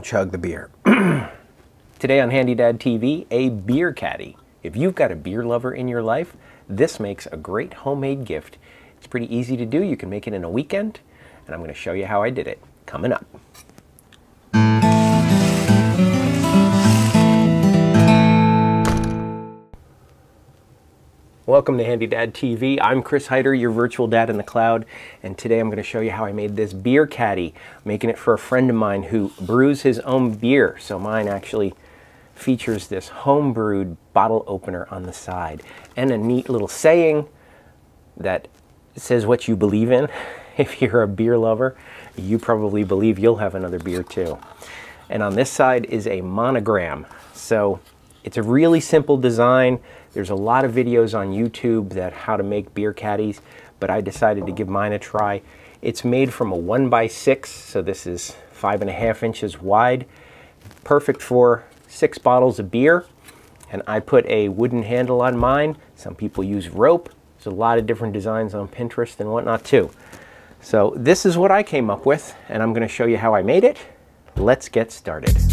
chug the beer. Today on Handy Dad TV, a beer caddy. If you've got a beer lover in your life, this makes a great homemade gift. It's pretty easy to do. You can make it in a weekend, and I'm going to show you how I did it coming up. Welcome to Handy Dad TV. I'm Chris Heider, your virtual dad in the cloud, and today I'm going to show you how I made this beer caddy. Making it for a friend of mine who brews his own beer. So mine actually features this home brewed bottle opener on the side and a neat little saying that says what you believe in. If you're a beer lover, you probably believe you'll have another beer too. And on this side is a monogram. So it's a really simple design. There's a lot of videos on YouTube that how to make beer caddies, but I decided to give mine a try. It's made from a one by six, so this is five and a half inches wide. Perfect for six bottles of beer. And I put a wooden handle on mine. Some people use rope. There's a lot of different designs on Pinterest and whatnot too. So this is what I came up with, and I'm going to show you how I made it. Let's get started.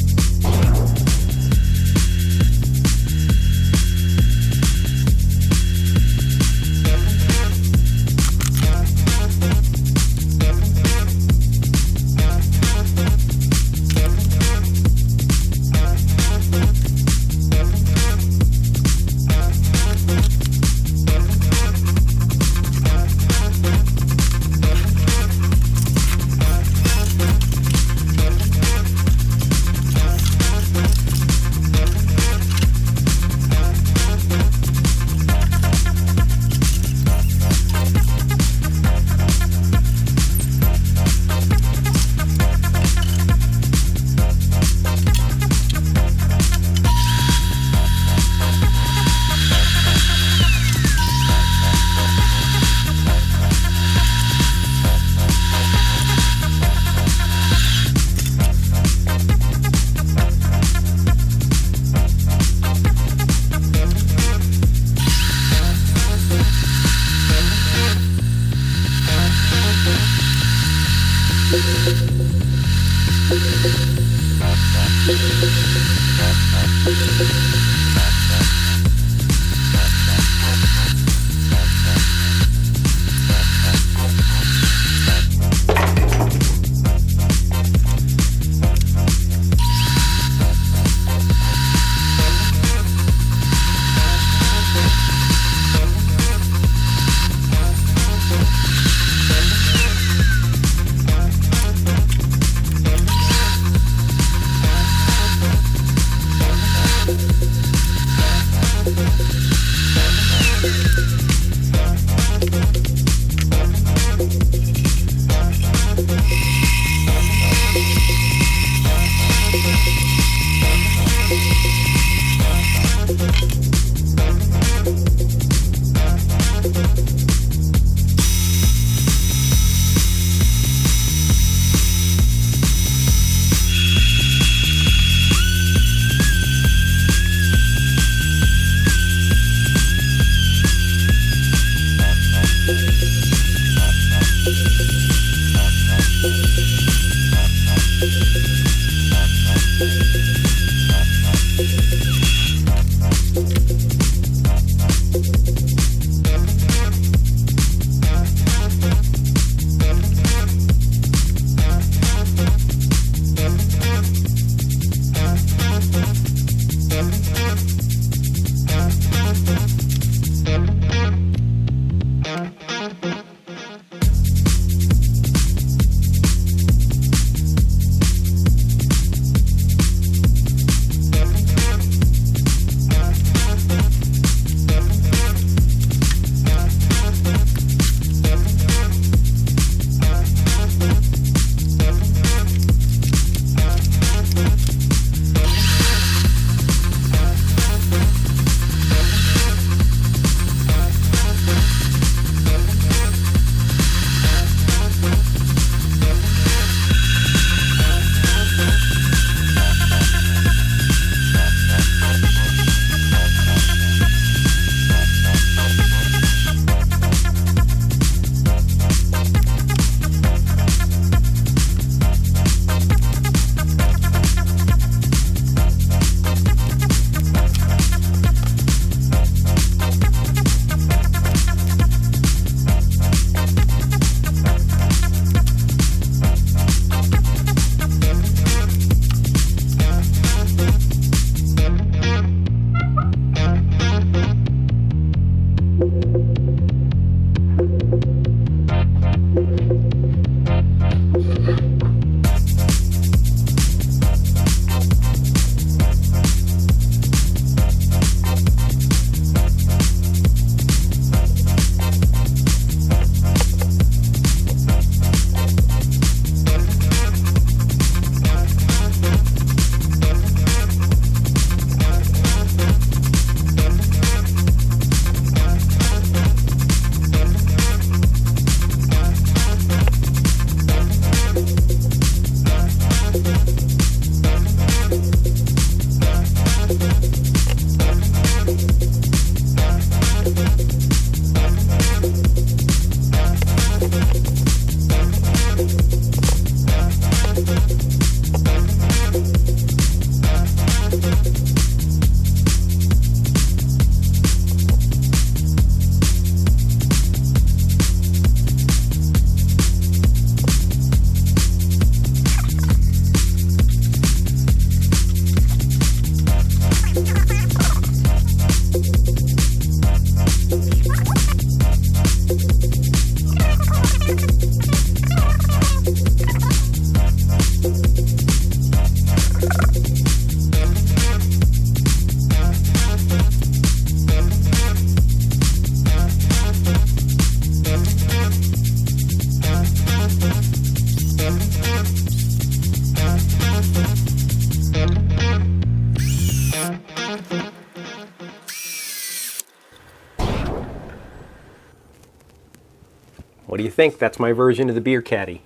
What do you think? That's my version of the beer caddy.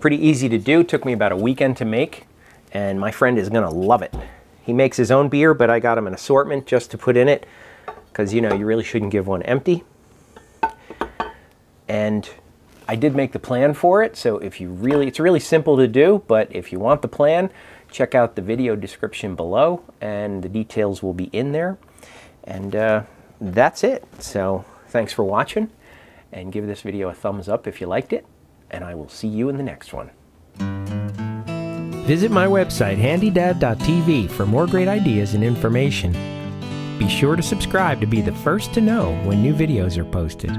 Pretty easy to do, took me about a weekend to make, and my friend is gonna love it. He makes his own beer, but I got him an assortment just to put in it, because you know, you really shouldn't give one empty. And I did make the plan for it, so if you really, it's really simple to do, but if you want the plan, check out the video description below, and the details will be in there. And uh, that's it. So thanks for watching, and give this video a thumbs up if you liked it, and I will see you in the next one. Visit my website, handydad.tv, for more great ideas and information. Be sure to subscribe to be the first to know when new videos are posted.